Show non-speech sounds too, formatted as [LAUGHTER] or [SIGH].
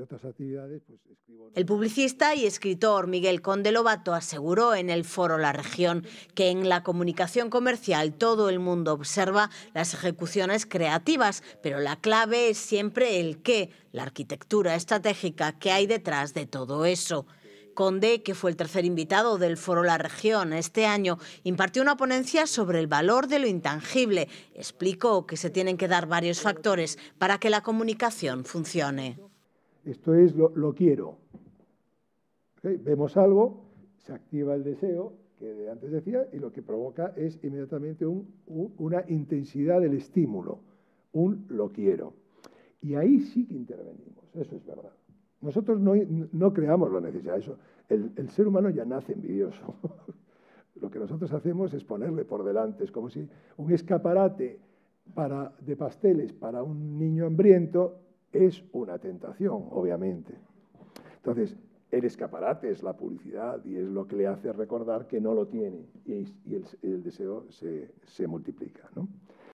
entre otras actividades, pues escribo... El publicista y escritor Miguel Conde Lobato aseguró en el foro La Región que en la comunicación comercial todo el mundo observa las ejecuciones creativas, pero la clave es siempre el qué, la arquitectura estratégica que hay detrás de todo eso. Conde, que fue el tercer invitado del Foro La Región este año, impartió una ponencia sobre el valor de lo intangible. Explicó que se tienen que dar varios factores para que la comunicación funcione. Esto es lo, quiero. Vemos algo, se activa el deseo, que antes decía, y lo que provoca es inmediatamente una intensidad del estímulo, un lo quiero. Y ahí sí que intervenimos, eso es verdad. Nosotros no, creamos la necesidad. Eso, el, el, ser humano ya nace envidioso. [LAUGHS] Lo que nosotros hacemos es ponerle por delante. Es como si un escaparate para, de pasteles para un niño hambriento es una tentación, obviamente. Entonces, el escaparate es la publicidad y es lo que le hace recordar que no lo tiene y, el, deseo se, multiplica.